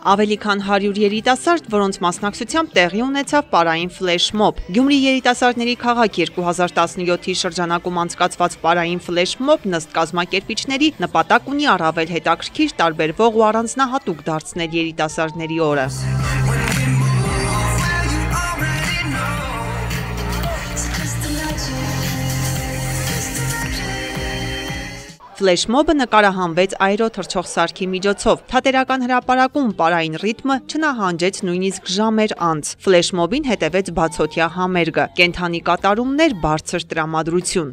Ավելի քան 100 երիտասարդ, որոնց մասնակցությամբ տեղի ունեցավ պարային ֆլեշմոբ։ Գյումրի երիտասարդների քաղաք 2017-ի շրջանակում անցկացված պարային ֆլեշմոբ նստ կազմակերպիչների նպատակ ունի առավել հետաքրքիր տարբերվող ու առանձնահատուկ դարձնել երիտասարդների օրը։ Ֆլեշմոբը նկարահանվեց այրոթռչող սարքի միջոցով։ Թատերական հրապարակում պարային ռիթմը չնահանջեց նույնիսկ ժամեր անց։ Ֆլեշմոբին հետևեց բացօթյա համերգը, կենթանի կատարումներ, բարձր տրամադրություն։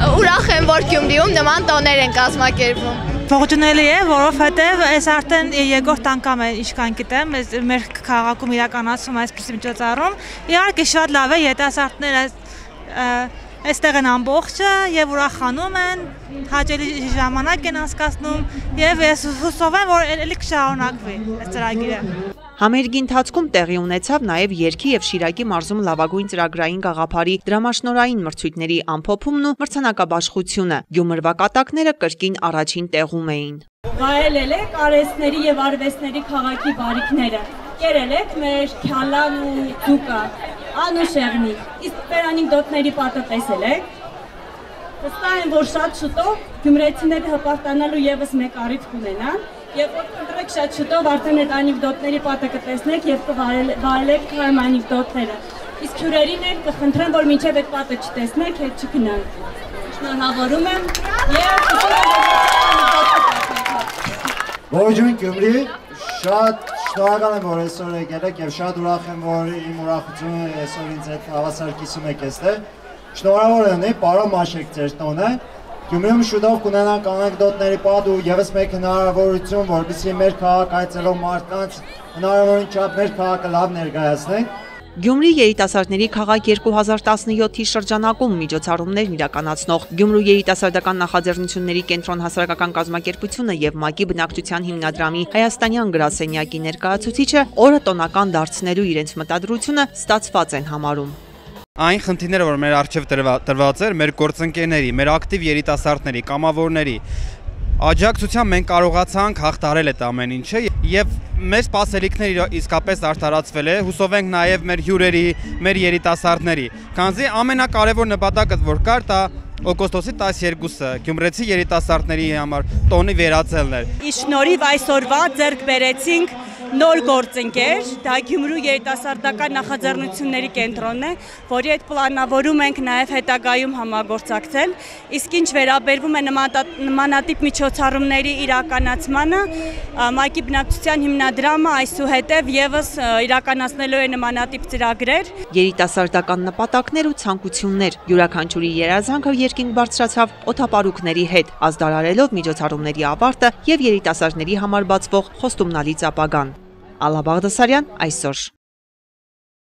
Ուրախ եմ, որ Գյումրիում նման տոներ են կազմակերպվում։ Ողջունելի է, որովհետև այս արդեն երկրորդ անգամ է ինչքան գիտեմ, մեր քաղաքում իրականացում այսպես միջոցառում։ Իհարկե շատ լավ է, երիտասարդները այստեղ են ամբողջը եւ ուրախանում են, հաճելի ժամանակ են անցկացնում եւ ես հուսով եմ, որ ելի կշարունակվի այս ծրագիրը։ Համերգի ընթացքում տեղի ունեցավ նաև երկի եւ Շիրակի մարզում լավագույն ծրագրային գաղափարի դրամաշնորային մրցույթների ամփոփումն ու մրցանակաբաշխությունը։ Գյումրվա կատակները կրկին առաջին տեղում էին։ Վայելել եք արեստների եւ արվեստների քաղաքի բարիքները։ Կերել եք մեր քյալան ու ձուկա անուշեղնի։ Իսկ մեր անեկդոտների պատը տեսել եք։ Վստահ եմ, որ շատ շուտով գյումրեցիները հպարտանալու եւս մեկ առիթ կունենան, եւ որ կընտրեք շատ շուտով արդեն այդ անեկդոտների պատը կտեսնեք եւ կվայելեք քարմ անեկդոտները։ Իսկ հյուրերին էլ կխնդրեմ, որ մինչև այդ պատը չտեսնեք, հետ չգնանք։ Շնորհավորում եմ եւ Ողջույն Գյումրի, շատ շնորհակալ եմ, որ այսօր եկել եք եւ շատ ուրախ եմ, որ իմ ուրախությունը այսօր ինձ հետ հավասարակիսում եք այստեղ։ Շնորհավոր եմ, պարոն Մաշեք ձեր տոնը։ Գյումրիում շուտով կունենանք անեկդոտների պատ ու եւս մեկ հնարավորություն, որպեսզի մեր քաղաք այցելող մարդկանց հնարավորին չափ մեր քաղաքը լավ ներկայացնենք։ Գյումրի երիտասարդների քաղաք 2017-ի շրջանակում միջոցառումներն իրականացնող Գյումրու երիտասարդական նախաձեռնությունների կենտրոն հասարակական կազմակերպությունը եւ ՄԱԿ-ի բնակչության հիմնադրամի Հայաստանյան գրասենյակի ներկայացուցիչը օրը տոնական դարձնելու իրենց մտադրությունը ստացված են համարում այն խնդիրները, որ մեր արժև տրված էր, մեր գործընկերների, մեր ակտիվ երիտասարդների, կամավորների աջակցությամբ մենք կարողացանք հաղթարել այդ ամեն ինչը եւ մեր սպասելիքները իսկապես արդարացվել է հուսով ենք նաեւ մեր հյուրերի մեր երիտասարդների քանզի ամենակարևոր նպատակը որ կար դա օգոստոսի 12-ը Գյումրեցի երիտասարդների համար տոնի վերացելն էր։ Իշ շնորհիվ այսօրվա ձեռք բերեցինք նոր գործընկեր, դա Գյումրու երիտասարդական նախաձեռնությունների կենտրոնն է, որի հետ պլանավորում ենք նաև հետագայում համագործակցել։ Իսկ ինչ վերաբերվում է նմանատիպ միջոցառումների իրականացմանը, ՄԱԿ-ի բնակչության հիմնադրամը այսուհետև եւս իրականացնելու է նմանատիպ ծրագրեր։ Երիտասարդական նպատակներ ու ցանկություններ յուրաքանչյուրի երազանքը երկինք բարձրացավ օթապարուկների հետ, ազդարարելով միջոցառումների ավարտը եւ երիտասարդների համար բացվող խոստումնալից ապագան։ Ալա Բաղդասարյան այսօր